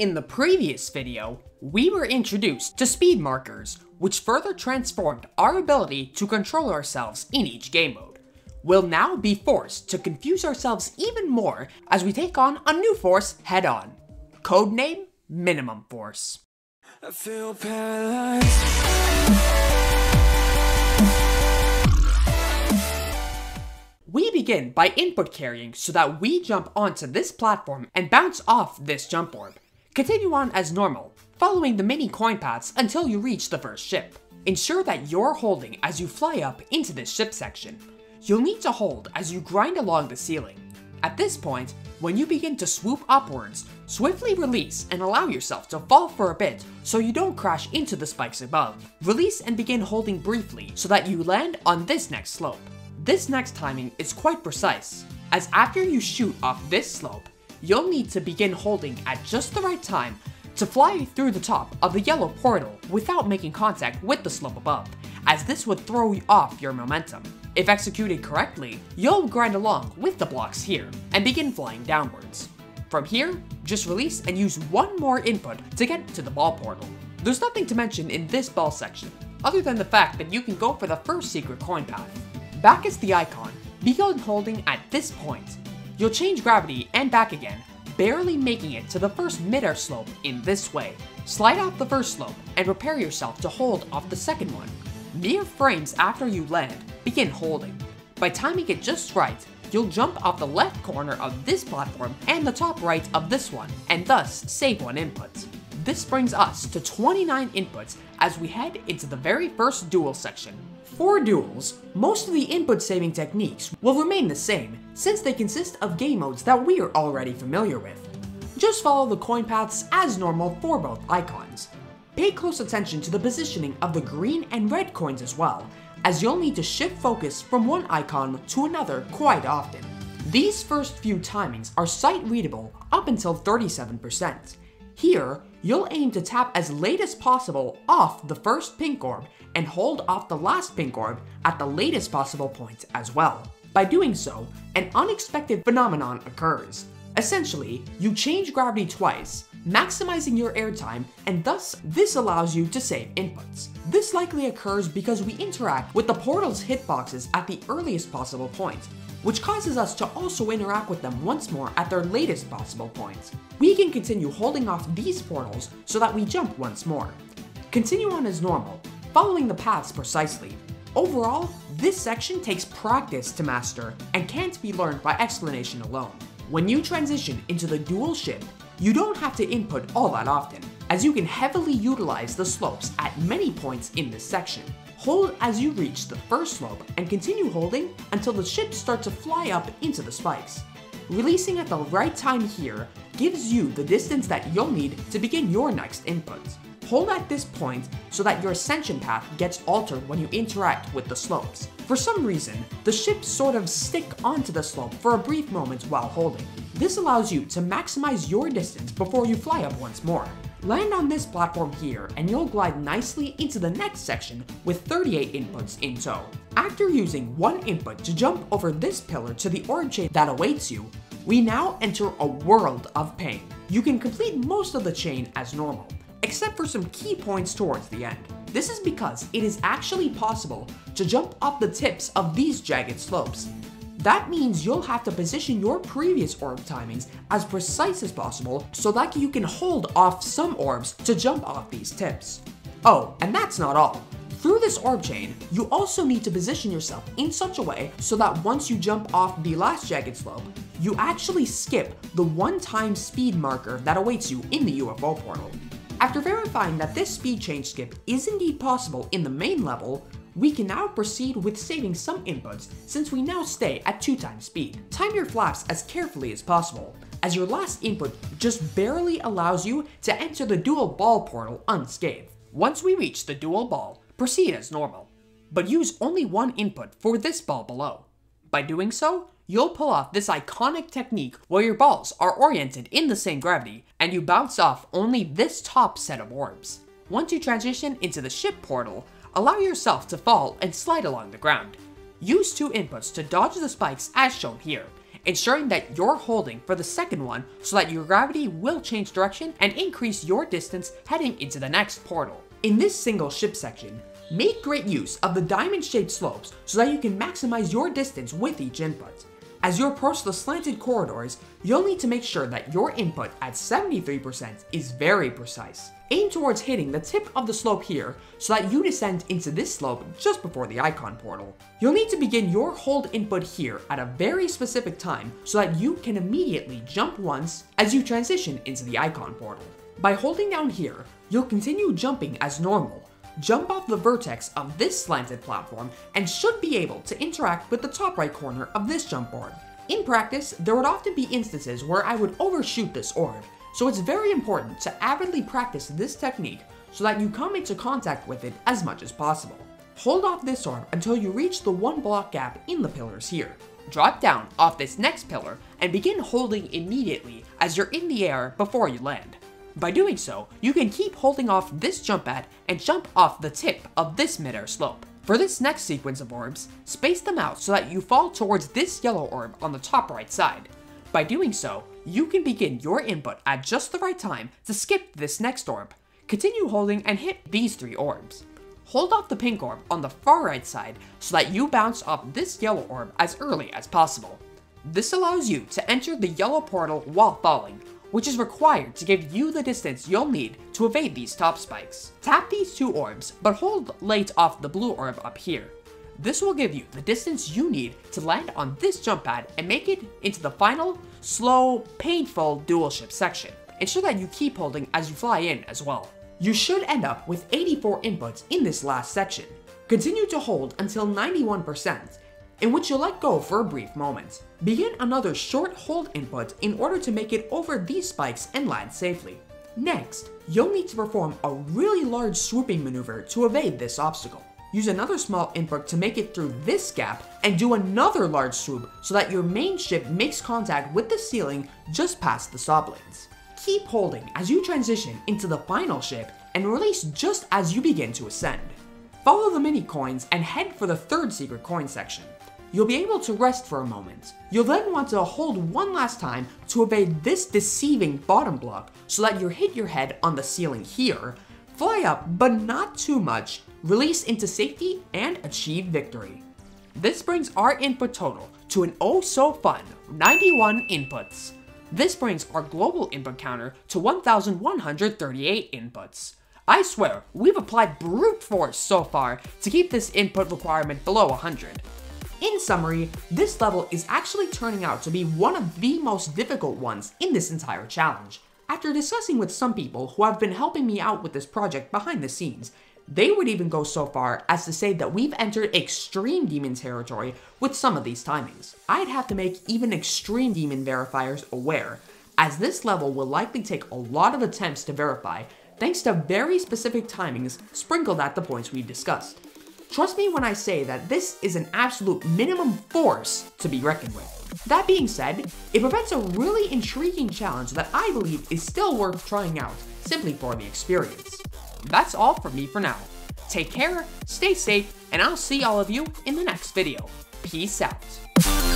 In the previous video, we were introduced to speed markers, which further transformed our ability to control ourselves in each game mode. We'll now be forced to confuse ourselves even more as we take on a new force head on. Codename Minimum Force. I feel paralyzed. We begin by input carrying so that we jump onto this platform and bounce off this jump orb. Continue on as normal, following the mini coin paths until you reach the first ship. Ensure that you're holding as you fly up into this ship section. You'll need to hold as you grind along the ceiling. At this point, when you begin to swoop upwards, swiftly release and allow yourself to fall for a bit so you don't crash into the spikes above. Release and begin holding briefly so that you land on this next slope. This next timing is quite precise, as after you shoot off this slope, you'll need to begin holding at just the right time to fly through the top of the yellow portal without making contact with the slope above, as this would throw off your momentum. If executed correctly, you'll grind along with the blocks here and begin flying downwards. From here, just release and use one more input to get to the ball portal. There's nothing to mention in this ball section, other than the fact that you can go for the first secret coin path. Back is the icon, begin holding at this point. You'll change gravity and back again, barely making it to the first midair slope in this way. Slide off the first slope and prepare yourself to hold off the second one. Mere frames after you land, begin holding. By timing it just right, you'll jump off the left corner of this platform and the top right of this one, and thus save one input. This brings us to 29 inputs as we head into the very first dual section. For duals, most of the input saving techniques will remain the same, since they consist of game modes that we are already familiar with. Just follow the coin paths as normal for both icons. Pay close attention to the positioning of the green and red coins as well, as you'll need to shift focus from one icon to another quite often. These first few timings are sight readable up until 37%. Here, you'll aim to tap as late as possible off the first pink orb and hold off the last pink orb at the latest possible point as well. By doing so, an unexpected phenomenon occurs. Essentially, you change gravity twice, maximizing your airtime, and thus this allows you to save inputs. This likely occurs because we interact with the portal's hitboxes at the earliest possible point, which causes us to also interact with them once more at their latest possible points. We can continue holding off these portals so that we jump once more. Continue on as normal, following the paths precisely. Overall, this section takes practice to master and can't be learned by explanation alone. When you transition into the dual ship, you don't have to input all that often, as you can heavily utilize the slopes at many points in this section. Hold as you reach the first slope and continue holding until the ship starts to fly up into the spikes. Releasing at the right time here gives you the distance that you'll need to begin your next input. Hold at this point so that your ascension path gets altered when you interact with the slopes. For some reason, the ships sort of stick onto the slope for a brief moment while holding. This allows you to maximize your distance before you fly up once more. Land on this platform here and you'll glide nicely into the next section with 38 inputs in tow. After using one input to jump over this pillar to the orb chain that awaits you, we now enter a world of pain. You can complete most of the chain as normal, except for some key points towards the end. This is because it is actually possible to jump up the tips of these jagged slopes. That means you'll have to position your previous orb timings as precise as possible so that you can hold off some orbs to jump off these tips. Oh, and that's not all. Through this orb chain, you also need to position yourself in such a way so that once you jump off the last jagged slope, you actually skip the one-time speed marker that awaits you in the UFO portal. After verifying that this speed change skip is indeed possible in the main level, we can now proceed with saving some inputs since we now stay at 2 times speed. Time your flaps as carefully as possible, as your last input just barely allows you to enter the dual ball portal unscathed. Once we reach the dual ball, proceed as normal, but use only one input for this ball below. By doing so, you'll pull off this iconic technique where your balls are oriented in the same gravity and you bounce off only this top set of orbs. Once you transition into the ship portal, allow yourself to fall and slide along the ground. Use two inputs to dodge the spikes as shown here, ensuring that you're holding for the second one so that your gravity will change direction and increase your distance heading into the next portal. In this single ship section, make great use of the diamond-shaped slopes so that you can maximize your distance with each input. As you approach the slanted corridors, you'll need to make sure that your input at 73% is very precise. Aim towards hitting the tip of the slope here so that you descend into this slope just before the icon portal. You'll need to begin your hold input here at a very specific time so that you can immediately jump once as you transition into the icon portal. By holding down here, you'll continue jumping as normal, jump off the vertex of this slanted platform and should be able to interact with the top right corner of this jump orb. In practice, there would often be instances where I would overshoot this orb, so it's very important to avidly practice this technique so that you come into contact with it as much as possible. Hold off this orb until you reach the one block gap in the pillars here. Drop down off this next pillar and begin holding immediately as you're in the air before you land. By doing so, you can keep holding off this jump pad and jump off the tip of this midair slope. For this next sequence of orbs, space them out so that you fall towards this yellow orb on the top right side. By doing so, you can begin your input at just the right time to skip this next orb. Continue holding and hit these three orbs. Hold off the pink orb on the far right side so that you bounce off this yellow orb as early as possible. This allows you to enter the yellow portal while falling, which is required to give you the distance you'll need to evade these top spikes. Tap these two orbs, but hold late off the blue orb up here. This will give you the distance you need to land on this jump pad and make it into the final, slow, painful dual ship section. Ensure that you keep holding as you fly in as well. You should end up with 84 inputs in this last section. Continue to hold until 91%, in which you'll let go for a brief moment. Begin another short hold input in order to make it over these spikes and land safely. Next, you'll need to perform a really large swooping maneuver to evade this obstacle. Use another small input to make it through this gap and do another large swoop so that your main ship makes contact with the ceiling just past the saw blades. Keep holding as you transition into the final ship and release just as you begin to ascend. Follow the mini coins and head for the third secret coin section. You'll be able to rest for a moment. You'll then want to hold one last time to evade this deceiving bottom block so that you hit your head on the ceiling here, fly up but not too much, release into safety, and achieve victory. This brings our input total to an oh so fun 91 inputs. This brings our global input counter to 1,138 inputs. I swear, we've applied brute force so far to keep this input requirement below 100. In summary, this level is actually turning out to be one of the most difficult ones in this entire challenge. After discussing with some people who have been helping me out with this project behind the scenes, they would even go so far as to say that we've entered extreme demon territory with some of these timings. I'd have to make even extreme demon verifiers aware, as this level will likely take a lot of attempts to verify thanks to very specific timings sprinkled at the points we've discussed. Trust me when I say that this is an absolute minimum force to be reckoned with. That being said, it prevents a really intriguing challenge that I believe is still worth trying out, simply for the experience. That's all from me for now. Take care, stay safe, and I'll see all of you in the next video. Peace out.